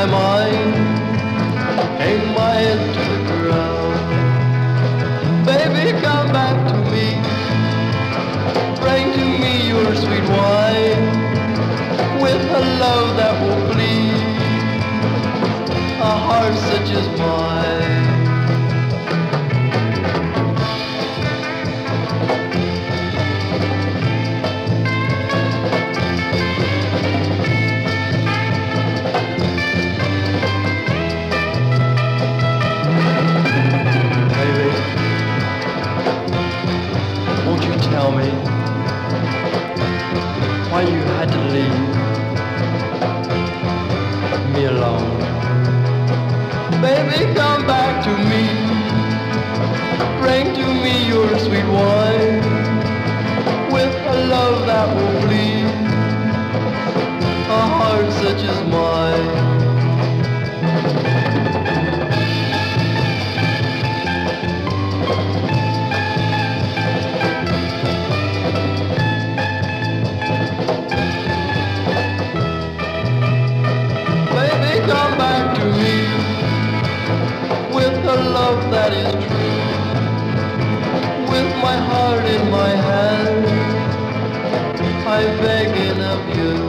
my mind, hang my head to the ground. Baby, come back to me, bring to me your sweet wine, with a love that will bleed, a heart such as mine. Baby, come back to me. Bring to me your sweet wine with a love that will bleed, that is true. With my heart in my hand, I beg of you.